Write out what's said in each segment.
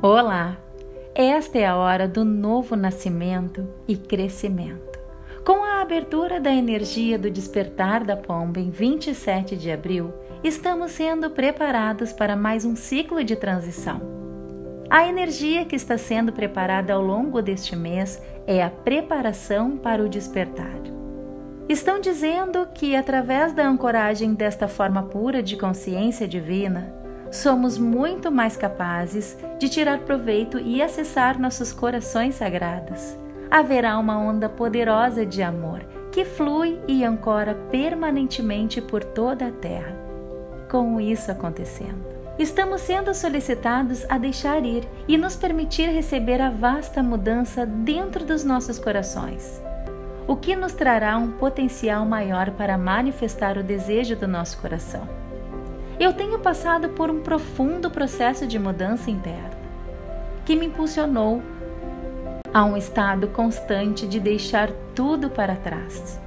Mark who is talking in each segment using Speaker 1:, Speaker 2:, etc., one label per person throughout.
Speaker 1: Olá! Esta é a hora do novo nascimento e crescimento. Com a abertura da energia do despertar da pomba em 27 de abril, estamos sendo preparados para mais um ciclo de transição. A energia que está sendo preparada ao longo deste mês é a preparação para o despertar. Estão dizendo que, através da ancoragem desta forma pura de consciência divina, somos muito mais capazes de tirar proveito e acessar nossos corações sagrados. Haverá uma onda poderosa de amor que flui e ancora permanentemente por toda a Terra. Com isso acontecendo, estamos sendo solicitados a deixar ir e nos permitir receber a vasta mudança dentro dos nossos corações, o que nos trará um potencial maior para manifestar o desejo do nosso coração. Eu tenho passado por um profundo processo de mudança interna que me impulsionou a um estado constante de deixar tudo para trás.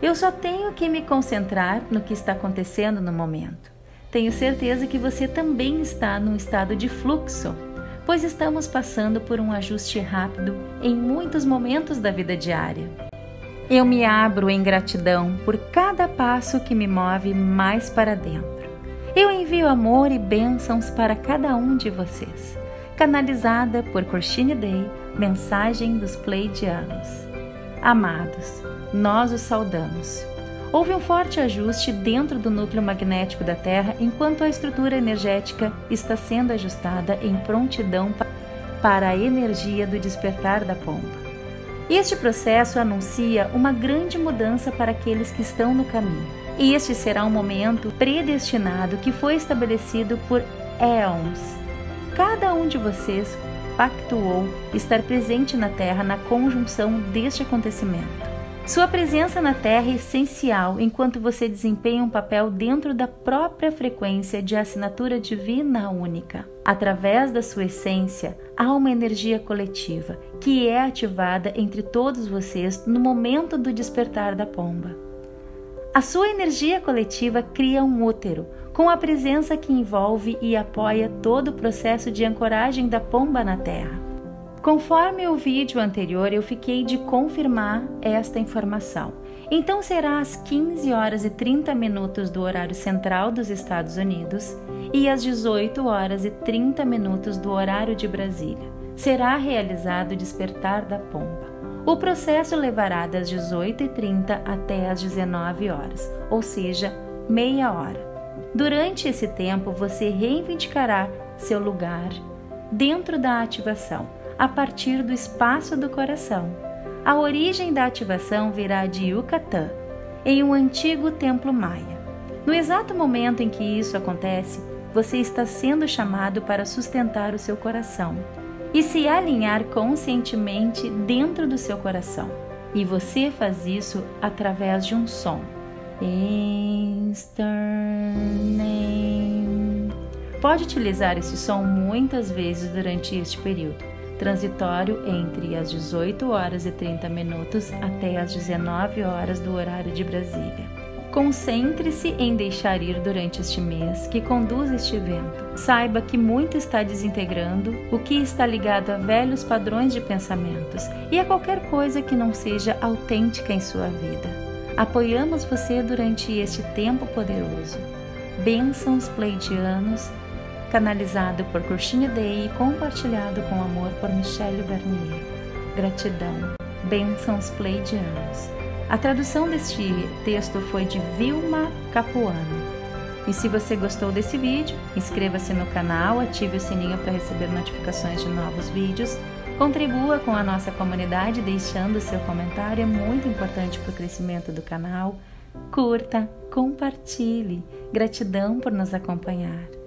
Speaker 1: Eu só tenho que me concentrar no que está acontecendo no momento. Tenho certeza que você também está num estado de fluxo, pois estamos passando por um ajuste rápido em muitos momentos da vida diária. Eu me abro em gratidão por cada passo que me move mais para dentro. Eu envio amor e bênçãos para cada um de vocês. Canalizada por Corshine Day, mensagem dos Pleidianos. Amados, nós os saudamos. Houve um forte ajuste dentro do núcleo magnético da Terra enquanto a estrutura energética está sendo ajustada em prontidão para a energia do despertar da pomba. Este processo anuncia uma grande mudança para aqueles que estão no caminho este será um momento predestinado que foi estabelecido por éons. Cada um de vocês pactuou estar presente na Terra na conjunção deste acontecimento. Sua presença na Terra é essencial enquanto você desempenha um papel dentro da própria frequência de assinatura divina única. Através da sua essência, há uma energia coletiva que é ativada entre todos vocês no momento do despertar da pomba. A sua energia coletiva cria um útero, com a presença que envolve e apoia todo o processo de ancoragem da pomba na Terra. Conforme o vídeo anterior, eu fiquei de confirmar esta informação. Então será às 15 horas e 30 minutos do horário central dos Estados Unidos e às 18 horas e 30 minutos do horário de Brasília. Será realizado o despertar da pomba. O processo levará das 18h30 até as 19 horas, ou seja, meia hora. Durante esse tempo, você reivindicará seu lugar dentro da ativação, a partir do espaço do coração. A origem da ativação virá de Yucatán, em um antigo templo maia. No exato momento em que isso acontece, você está sendo chamado para sustentar o seu coração e se alinhar conscientemente dentro do seu coração. E você faz isso através de um som. Pode utilizar esse som muitas vezes durante este período, transitório entre as 18 horas e 30 minutos até as 19 horas do horário de Brasília. Concentre-se em deixar ir durante este mês que conduz este evento. Saiba que muito está desintegrando o que está ligado a velhos padrões de pensamentos e a qualquer coisa que não seja autêntica em sua vida. Apoiamos você durante este tempo poderoso. Bênçãos pleidianos, canalizado por Curtinho Day e compartilhado com amor por Michelle Vernier. Gratidão. Bênçãos pleidianos. A tradução deste texto foi de Vilma Capuano. E se você gostou desse vídeo, inscreva-se no canal, ative o sininho para receber notificações de novos vídeos, contribua com a nossa comunidade deixando seu comentário, é muito importante para o crescimento do canal. Curta, compartilhe. Gratidão por nos acompanhar.